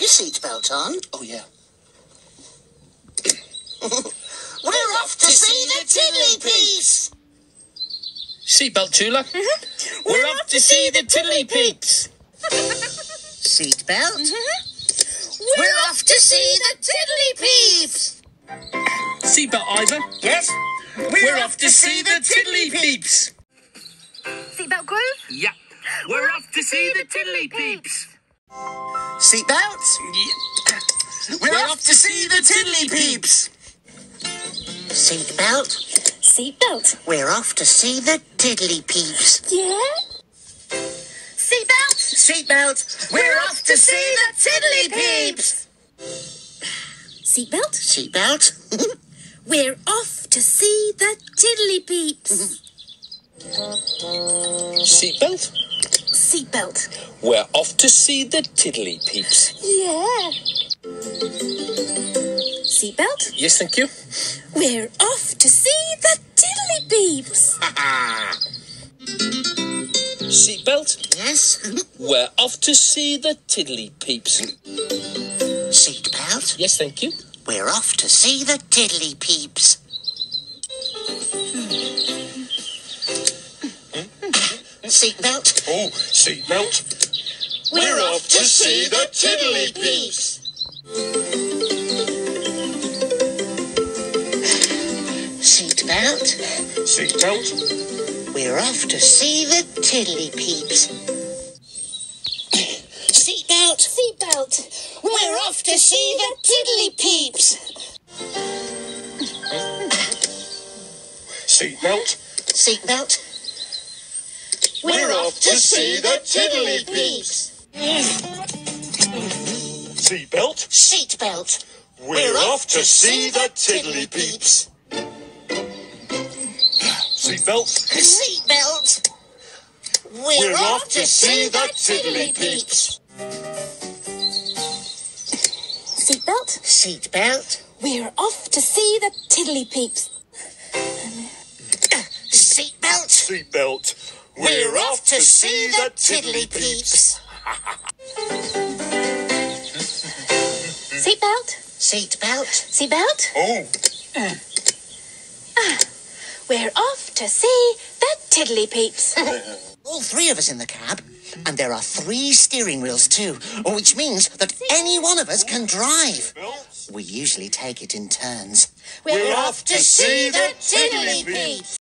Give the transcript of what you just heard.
your seatbelt on. Oh, yeah. We're off to see the Tiddly Peeps. Seatbelt, Tula. We're off to see the Tiddly Peeps. Seatbelt. We're off to see the Tiddly Peeps. Seatbelt, Iver. Yes. We're off to see the Tiddly Peeps. Seatbelt groove? Yeah. We're off to see the Tiddly Peeps. Seatbelt. Yeah. We're off to see the Tiddly Peeps. Seatbelt. Seatbelt. We're off to see the Tiddly Peeps. Yeah? Seatbelt. Seatbelt. We're off to see the Tiddly Peeps. Seatbelt. Seatbelt. We're off to see the Tiddly Peeps. Seatbelt. Seatbelt. We're off to see the Tiddly Peeps. Yeah. Seatbelt. Yes, thank you. We're off to see the Tiddly Peeps. Seatbelt. yes. We're off to see the Tiddly Peeps. Seatbelt. Yes, thank you. We're off to see the Tiddly Peeps. Hmm. Seatbelt. Oh, seatbelt. We're off to see the Tiddly Peeps. Seatbelt. Seatbelt. We're off to see the Tiddly Peeps. Seatbelt. Seatbelt. We're off to see the Tiddly Peeps. Seatbelt. Seatbelt. We're off to see the Tiddly Peeps. Seatbelt. Seatbelt. We're off to see the Tiddly Peeps. Seatbelt. Seatbelt. We're, off to see the Tiddly Peeps. Seatbelt. Seatbelt. We're off to see the Tiddly Peeps. Seatbelt. Seatbelt. We're off to see the Tiddly Peeps. Seatbelt. Seatbelt. Seatbelt. Oh. Ah. We're off to see the Tiddly Peeps. All three of us in the cab, and there are three steering wheels too, which means that any one of us can drive. We usually take it in turns. We're off to see the Tiddly Peeps.